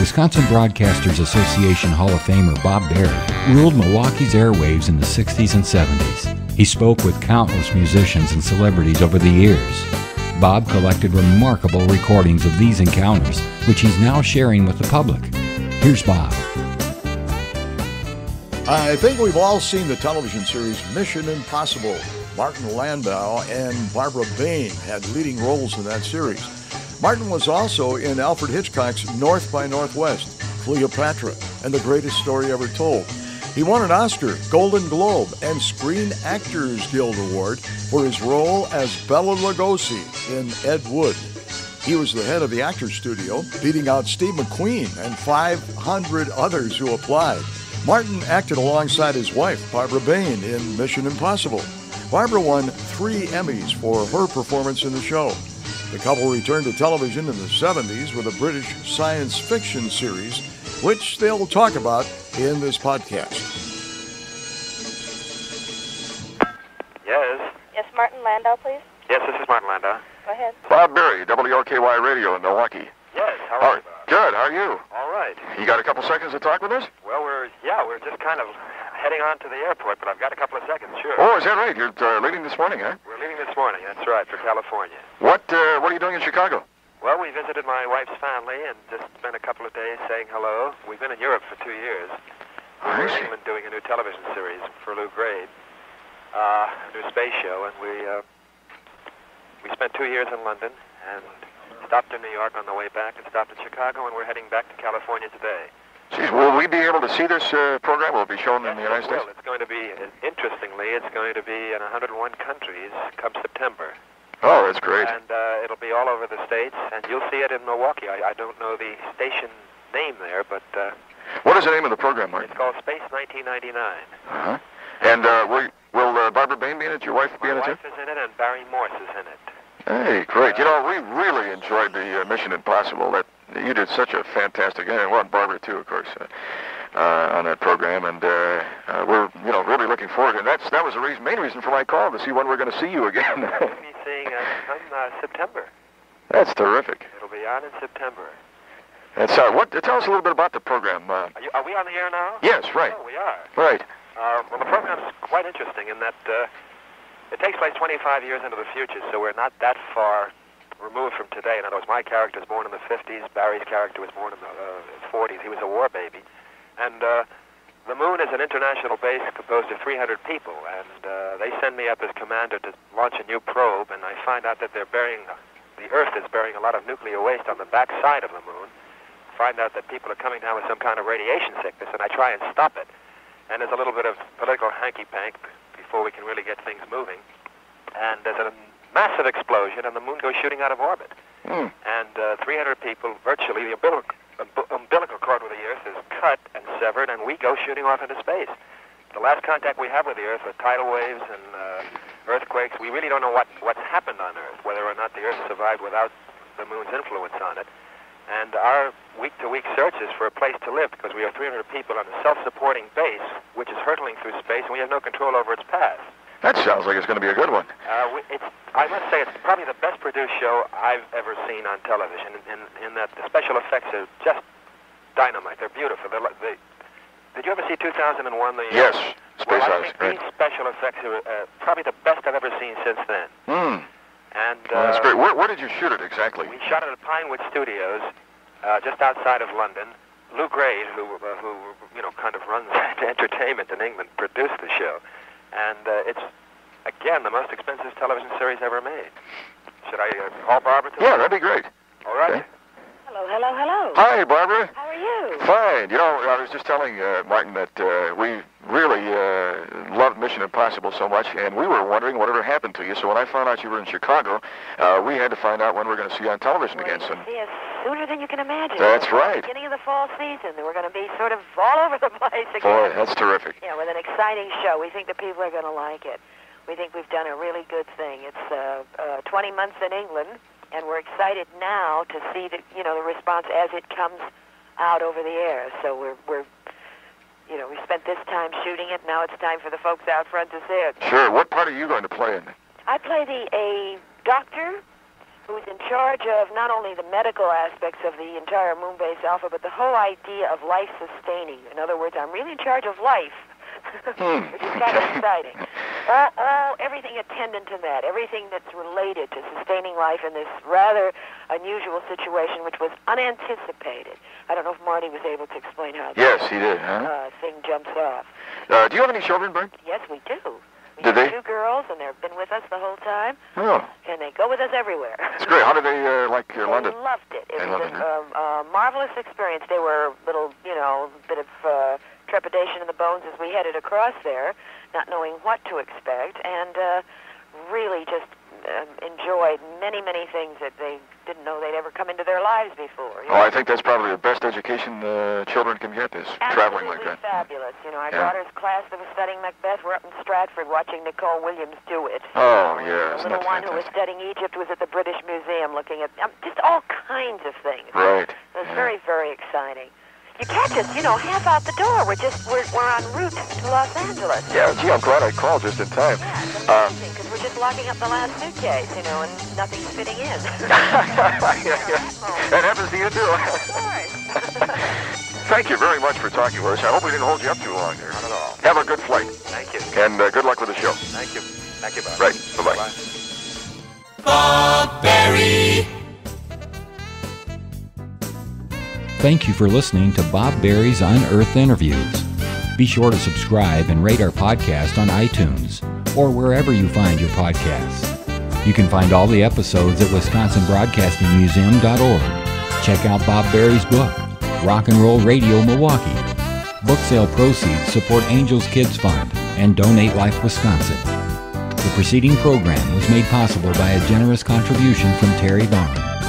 Wisconsin Broadcasters Association Hall of Famer Bob Barry ruled Milwaukee's airwaves in the 60s and 70s. He spoke with countless musicians and celebrities over the years. Bob collected remarkable recordings of these encounters, which he's now sharing with the public. Here's Bob. I think we've all seen the television series Mission Impossible. Martin Landau and Barbara Bain had leading roles in that series. Martin was also in Alfred Hitchcock's North by Northwest, Cleopatra, and The Greatest Story Ever Told. He won an Oscar, Golden Globe, and Screen Actors Guild Award for his role as Bela Lugosi in Ed Wood. He was the head of the Actors Studio, beating out Steve McQueen and 500 others who applied. Martin acted alongside his wife, Barbara Bain, in Mission Impossible. Barbara won three Emmys for her performance in the show. The couple returned to television in the 70s with a British science fiction series, which they'll talk about in this podcast. Yes. Yes, Martin Landau, please. Yes, this is Martin Landau. Go ahead. Bob Barry, WOKY Radio in Milwaukee. Yes, how How are are, you? Bob? good, how are you? All right. You got a couple seconds to talk with us? Well, we're, yeah, we're just kind of heading on to the airport, but I've got a couple of seconds, sure. Oh, is that right? You're uh, leaving this morning, huh? We're leaving this morning, that's right, for California. What, uh, what are you doing in Chicago? Well, we visited my wife's family and just spent a couple of days saying hello. We've been in Europe for two years. We I were in. England doing a new television series for Lou Grade, uh, a new space show, and we, uh, we spent two years in London and stopped in New York on the way back and stopped in Chicago, and we're heading back to California today. We be able to see this uh, program? Will it be shown in the United States? Well, It's going to be, uh, interestingly, it's going to be in 101 countries come September. Oh, that's great. And uh, it'll be all over the States, and you'll see it in Milwaukee. I, I don't know the station name there, but uh, What is the name of the program, Mark? it's called Space 1999. Uh-huh. And uh, will, will uh, Barbara Bain be in it? Your wife be My in it, too? wife is in it, and Barry Morse is in it. Hey, great. You know, we really enjoyed the uh, Mission Impossible. That you did such a fantastic, and well, and Barbara too, of course, uh, uh, on that program. And uh, uh, we're, you know, really looking forward. And that's that was the reason, main reason for my call to see when we're going to see you again. We'll be seeing uh, come uh, September. that's terrific. It'll be on in September. That's uh, what. Tell us a little bit about the program. Uh, Are, you, are we on the air now? yes, right, Oh, we are. right. Uh, well, the program's quite interesting in that uh, it takes place 25 years into the future, so we're not that far removed from today. In other words, my character was born in the 50s, Barry's character was born in the uh, 40s. He was a war baby. And uh, the moon is an international base composed of 300 people, and uh, they send me up as commander to launch a new probe, and I find out that they're burying, the Earth is burying a lot of nuclear waste on the back side of the moon. Find out that people are coming down with some kind of radiation sickness, and I try and stop it. And there's a little bit of political hanky-pank before we can really get things moving. And there's a massive explosion, and the moon goes shooting out of orbit. Hmm. And uh, 300 people, virtually, the umbilical, umbilical cord with the Earth is cut and severed, and we go shooting off into space. The last contact we have with the Earth are tidal waves and uh, earthquakes. We really don't know what, what's happened on Earth, whether or not the Earth survived without the moon's influence on it. And our week-to-week search is for a place to live because we are 300 people on a self-supporting base, which is hurtling through space, and we have no control over its path. That sounds like it's going to be a good one. Uh, we- it's, I must say, it's probably the best produced show I've ever seen on television. In, in that the special effects are just dynamite. They're beautiful. They're, they, did you ever see 2001? The, uh, Yes, Space well, I Odyssey. think these special effects are uh, probably the best I've ever seen since then. Hmm. And Well, that's uh, great. Where, where did you shoot it exactly? we shot it at Pinewood Studios, uh, just outside of London. Lou Grade, who uh, who you know kind of runs entertainment in England, produced the show, and uh, it's again the most expensive television series ever made. Should I uh, call Barbara? To Yeah, that'd be great. All right. Okay. Hello, hello, hello. Hi, Barbara. How are you? Fine. You know, I was just telling uh, Martin that uh, we really uh, loved Mission Impossible so much, and we were wondering whatever happened to you. So when I found out you were in Chicago, uh, we had to find out when we are going to see you on television We're again. going So to see us sooner than you can imagine. That's right. Beginning of the fall season. We're going to be sort of all over the place again. boy, that's terrific. Yeah, with an exciting show. We think the people are going to like it. We think we've done a really good thing. It's uh, uh, 20 months in England, and we're excited now to see the you know the response as it comes out over the air. So we're we're you know we spent this time shooting it. Now it's time for the folks out front to see it. Sure. What part are you going to play in? It? I play the a doctor who's in charge of not only the medical aspects of the entire Moonbase Alpha, but the whole idea of life sustaining. In other words, I'm really in charge of life, Hmm. which is kind of exciting. All, all, everything attendant to that, everything that's related to sustaining life in this rather unusual situation, which was unanticipated. I don't know if Marty was able to explain how Yes, that he did, huh? uh, thing jumps off. Uh, do you have any children, Bert? Yes, we do. We Did have they? two girls, and they've been with us the whole time, Oh, and they go with us everywhere. it's great. How did they uh, like uh, They London? loved it. It They was a, it, huh? um, a marvelous experience. They were a little, you know, bit of uh, trepidation in the bones as we headed across there, not knowing what to expect, and uh, really just um, enjoyed many, many things that they didn't know they'd ever come into their lives before. you Oh, know. I think that's probably the best education uh, children can get is traveling like Absolutely that. fabulous. You know, our Yeah. daughter's class that was studying Macbeth were up in Stratford watching Nicol Williamson do it. Oh, You yeah, The little one who was studying Egypt was at the British Museum looking at um, just all kinds of things. Right. It was yeah. very, very exciting. You catch us, you know, half out the door. We're just, we're, we're en route to Los Angeles. Yeah, gee, I'm glad I called just in time. Yeah, it's Um, amazing, because we're just locking up the last suitcase, you know, and nothing's fitting in. yeah, yeah. That happens to you too. Of course. Thank you very much for talking with us. I hope we didn't hold you up too long there. Not at all. Have a good flight, Thank you. and uh, good luck with the show. Thank you. Thank you, Bob. Right. Bye-bye. Bye. Bob Barry. Thank you for listening to Bob Barry's Unearthed Interviews. Be sure to subscribe and rate our podcast on iTunes or wherever you find your podcasts. You can find all the episodes at wisconsinbroadcastingmuseum.org. Check out Bob Barry's book, Rock and Roll Radio Milwaukee. Book sale proceeds support Angels Kids Fund and Donate Life Wisconsin. The preceding program was made possible by a generous contribution from Terry Vaughn.